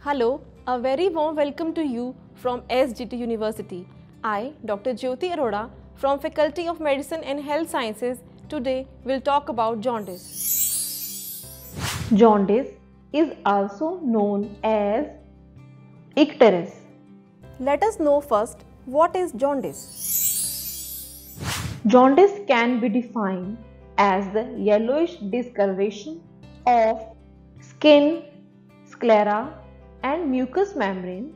Hello, a very warm welcome to you from SGT University. I, Dr. Jyoti Arora, from Faculty of Medicine and Health Sciences, today will talk about jaundice. Jaundice is also known as icterus. Let us know first what is jaundice. Jaundice can be defined as the yellowish discoloration of skin, sclera, and mucous membrane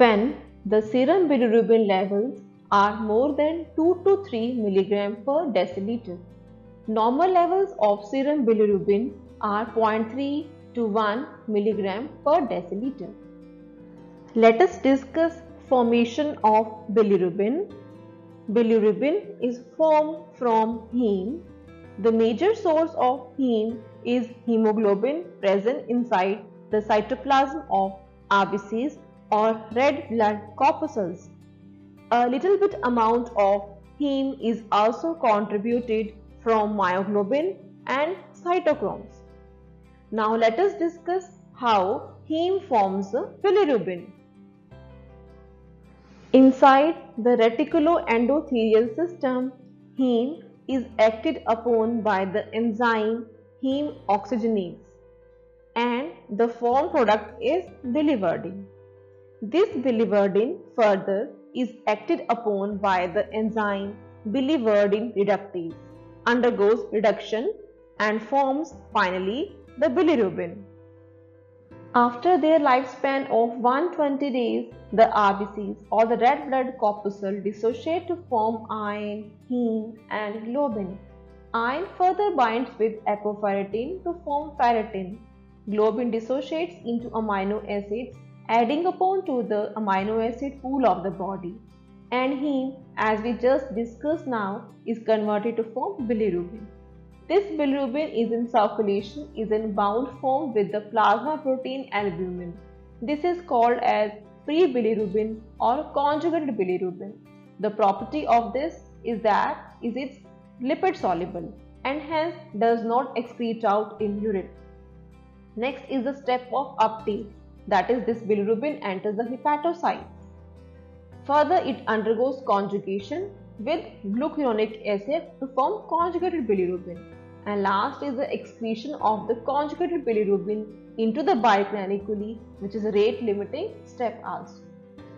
when the serum bilirubin levels are more than 2 to 3 mg per deciliter. Normal levels of serum bilirubin are 0.3 to 1 mg per deciliter. Let us discuss formation of bilirubin. Bilirubin is formed from heme. The major source of heme is hemoglobin present inside the cytoplasm of RBCs or red blood corpuscles. A little bit amount of heme is also contributed from myoglobin and cytochromes. Now let us discuss how heme forms bilirubin. Inside the reticuloendothelial system, heme is acted upon by the enzyme heme oxygenase and the form product is biliverdin. This biliverdin further is acted upon by the enzyme biliverdin reductase, undergoes reduction and forms finally the bilirubin. After their lifespan of 120 days, the RBCs or the red blood corpuscle dissociate to form iron, heme and globin. Iron further binds with apoferritin to form ferritin. Globin dissociates into amino acids adding upon to the amino acid pool of the body. And heme as we just discussed now is converted to form bilirubin. This bilirubin is in circulation is in bound form with the plasma protein albumin. This is called as free bilirubin or conjugated bilirubin. The property of this is that is it's lipid soluble and hence does not excrete out in urine. Next is the step of uptake that is this bilirubin enters the hepatocytes. Further it undergoes conjugation with glucuronic acid to form conjugated bilirubin and last is the excretion of the conjugated bilirubin into the bile canaliculi which is a rate limiting step also.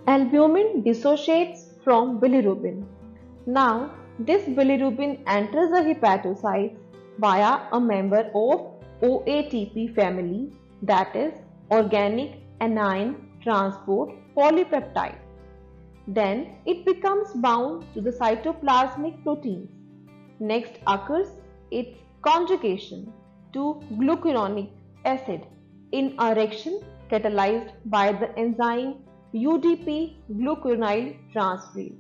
Albumin dissociates from bilirubin. Now this bilirubin enters the hepatocytes via a member of OATP family that is organic anion transport polypeptide. Then it becomes bound to the cytoplasmic proteins. Next occurs its conjugation to glucuronic acid in a reaction catalyzed by the enzyme UDP glucuronide transferase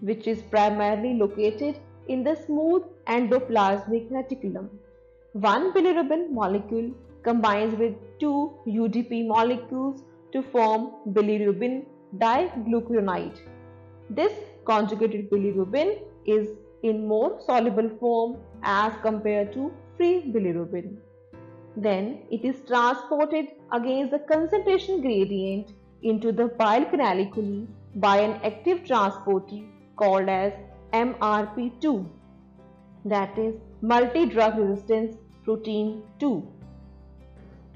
which is primarily located in the smooth endoplasmic reticulum. One bilirubin molecule combines with two UDP molecules to form bilirubin diglucuronide. This conjugated bilirubin is in more soluble form as compared to free bilirubin. Then it is transported against the concentration gradient into the bile canaliculi by an active transporter called as MRP2 that is multi-drug resistance protein 2.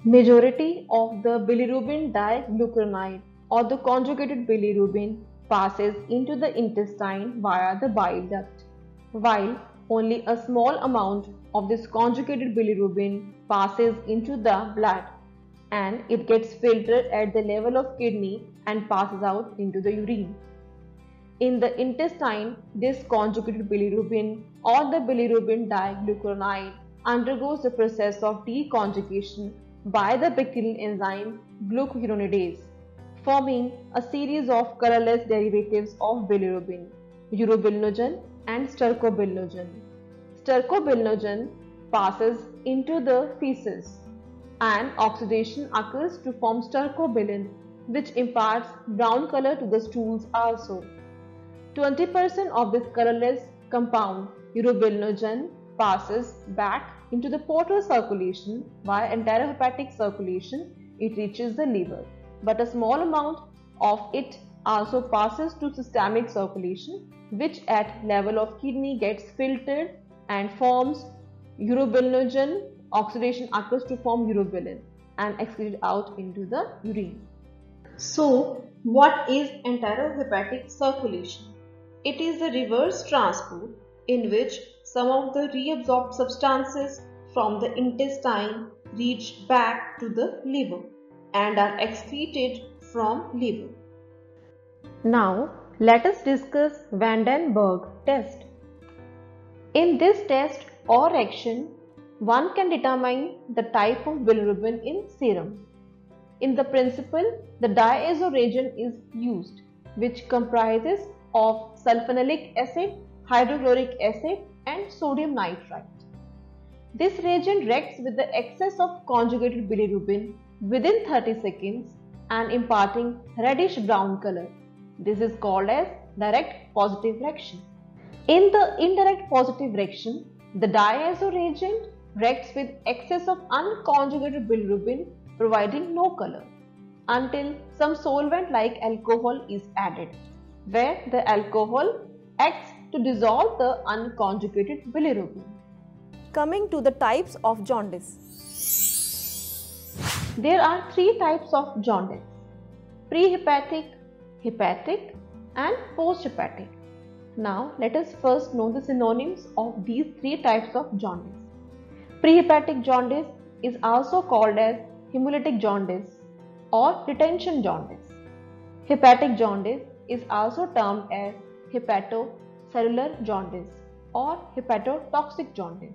Majority of the bilirubin diglucuronide or the conjugated bilirubin passes into the intestine via the bile duct while only a small amount of this conjugated bilirubin passes into the blood and it gets filtered at the level of kidney and passes out into the urine. In the intestine, this conjugated bilirubin or the bilirubin diglucuronide undergoes the process of deconjugation by the bacterial enzyme glucuronidase, forming a series of colorless derivatives of bilirubin, urobilinogen and stercobilinogen. Stercobilinogen passes into the feces and oxidation occurs to form stercobilin which imparts brown color to the stools also. 20% of this colorless compound urobilinogen passes back into the portal circulation via enterohepatic circulation, it reaches the liver. But a small amount of it also passes to systemic circulation which at level of kidney gets filtered and forms urobilinogen. Oxidation occurs to form urobilin and excreted out into the urine. So, what is enterohepatic circulation? It is the reverse transport in which some of the reabsorbed substances from the intestine reach back to the liver and are excreted from liver. Now, let us discuss Van den Bergh test. In this test or action, one can determine the type of bilirubin in serum. In the principle, the diazo reagent is used, which comprises of sulfanilic acid, hydrochloric acid and sodium nitrite. This reagent reacts with the excess of conjugated bilirubin within 30 seconds and imparting reddish brown color. This is called as direct positive reaction. In the indirect positive reaction, the diazo reagent reacts with excess of unconjugated bilirubin providing no color until some solvent like alcohol is added where the alcohol acts to dissolve the unconjugated bilirubin. Coming to the types of jaundice. There are three types of jaundice prehepatic, hepatic, and posthepatic. Now, let us first know the synonyms of these three types of jaundice. Prehepatic jaundice is also called as hemolytic jaundice or retention jaundice. Hepatic jaundice is also termed as hepatocellular jaundice or hepatotoxic jaundice.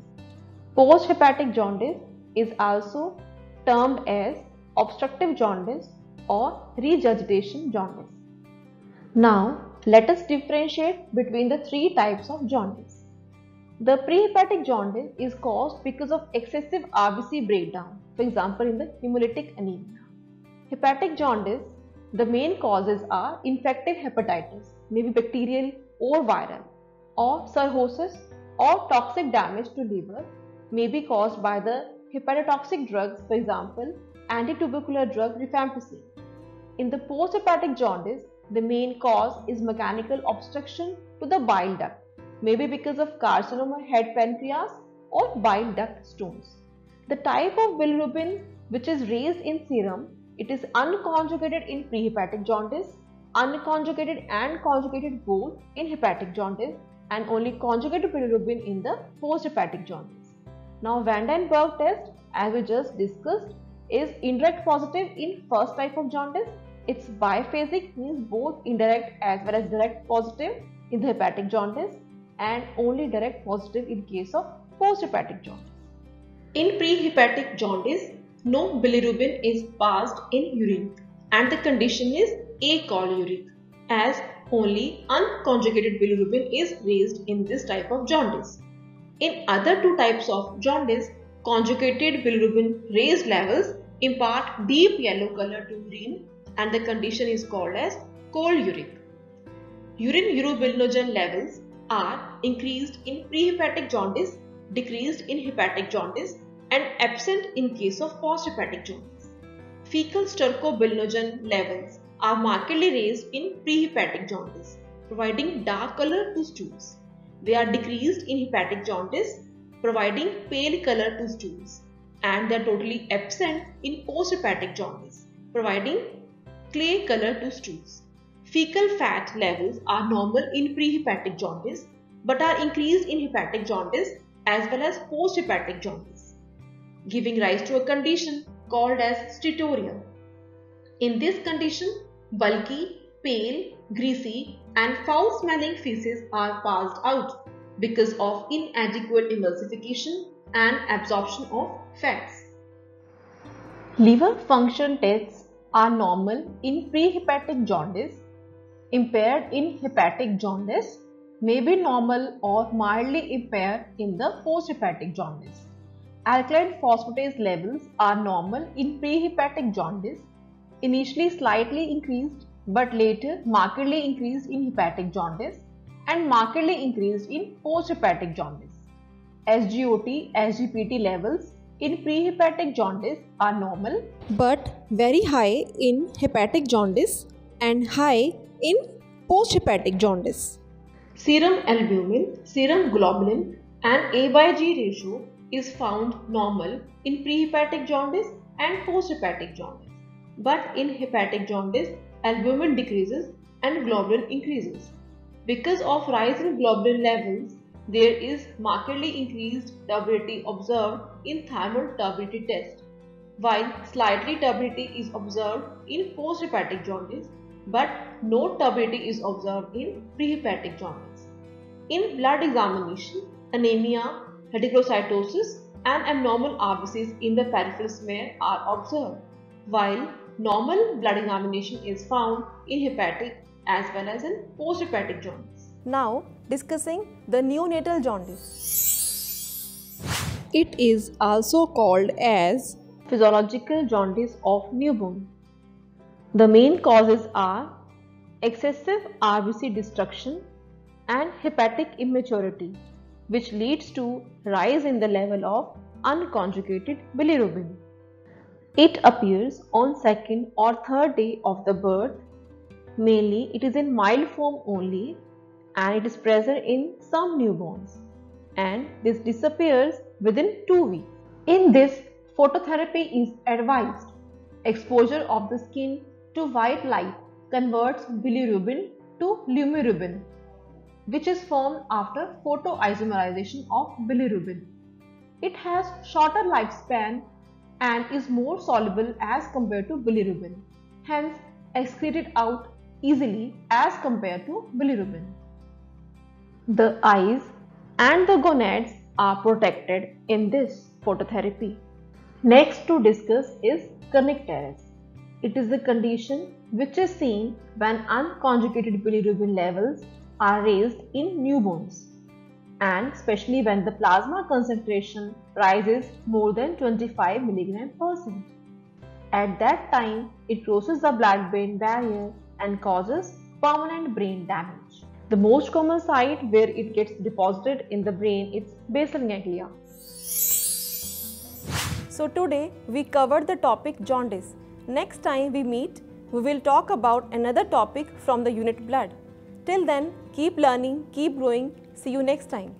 Posthepatic jaundice is also termed as obstructive jaundice or regurgitation jaundice. Now, let us differentiate between the three types of jaundice. The prehepatic jaundice is caused because of excessive RBC breakdown, for example in the hemolytic anemia. Hepatic jaundice, the main causes are infective hepatitis, maybe bacterial or viral, or cirrhosis or toxic damage to liver may be caused by the hepatotoxic drugs, for example, antitubercular drug rifampicin. In the posthepatic jaundice, the main cause is mechanical obstruction to the bile duct, maybe because of carcinoma head pancreas or bile duct stones. The type of bilirubin which is raised in serum, it is unconjugated in prehepatic jaundice, unconjugated and conjugated both in hepatic jaundice and only conjugated bilirubin in the posthepatic jaundice. Now Van den Bergh test as we just discussed is indirect positive in first type of jaundice it's biphasic means both indirect as well as direct positive in the hepatic jaundice and only direct positive in case of post-hepatic jaundice. In pre-hepatic jaundice, no bilirubin is passed in urine and the condition is acholuric as only unconjugated bilirubin is raised in this type of jaundice. In other two types of jaundice, conjugated bilirubin raised levels impart deep yellow color to urine and the condition is called as choluric. Urine urobilinogen levels are increased in prehepatic jaundice, decreased in hepatic jaundice and absent in case of posthepatic jaundice. Fecal stercobilinogen levels are markedly raised in prehepatic jaundice, providing dark color to stools. They are decreased in hepatic jaundice, providing pale color to stools and they are totally absent in posthepatic jaundice, providing clay color to stools. Fecal fat levels are normal in prehepatic jaundice but are increased in hepatic jaundice as well as post-hepatic jaundice, giving rise to a condition called as steatorrhea. In this condition, bulky, pale, greasy and foul-smelling feces are passed out because of inadequate emulsification and absorption of fats. Liver function tests are normal in prehepatic jaundice, impaired in hepatic jaundice, may be normal or mildly impaired in the posthepatic jaundice. Alkaline phosphatase levels are normal in prehepatic jaundice, initially slightly increased but later markedly increased in hepatic jaundice and markedly increased in posthepatic jaundice. SGOT, SGPT levels in prehepatic jaundice are normal but very high in hepatic jaundice and high in posthepatic jaundice. Serum albumin, serum globulin and A by G ratio is found normal in prehepatic jaundice and posthepatic jaundice. But in hepatic jaundice, albumin decreases and globulin increases. Because of rise in globulin levels, there is markedly increased turbidity observed in thymol turbidity test, while slightly turbidity is observed in posthepatic jaundice, but no turbidity is observed in prehepatic jaundice. In blood examination, anemia, reticulocytosis and abnormal RBCs in the peripheral smear are observed, while normal blood examination is found in hepatic as well as in posthepatic jaundice. Now discussing the neonatal jaundice. It is also called as physiological jaundice of newborn. The main causes are excessive RBC destruction and hepatic immaturity which leads to rise in the level of unconjugated bilirubin. It appears on second or third day of the birth. Mainly it is in mild form only and it is present in some newborns and this disappears within 2 weeks. In this phototherapy is advised. Exposure of the skin to white light converts bilirubin to lumirubin which is formed after photoisomerization of bilirubin. It has shorter lifespan and is more soluble as compared to bilirubin, hence excreted out easily as compared to bilirubin. The eyes and the gonads are protected in this phototherapy. Next to discuss is kernicterus. It is a condition which is seen when unconjugated bilirubin levels are raised in newborns and especially when the plasma concentration rises more than 25 mg per cent. At that time, it crosses the blood-brain barrier and causes permanent brain damage. The most common site where it gets deposited in the brain is basal ganglia. So today we covered the topic jaundice. Next time we meet, we will talk about another topic from the unit blood. Till then, keep learning, keep growing. See you next time.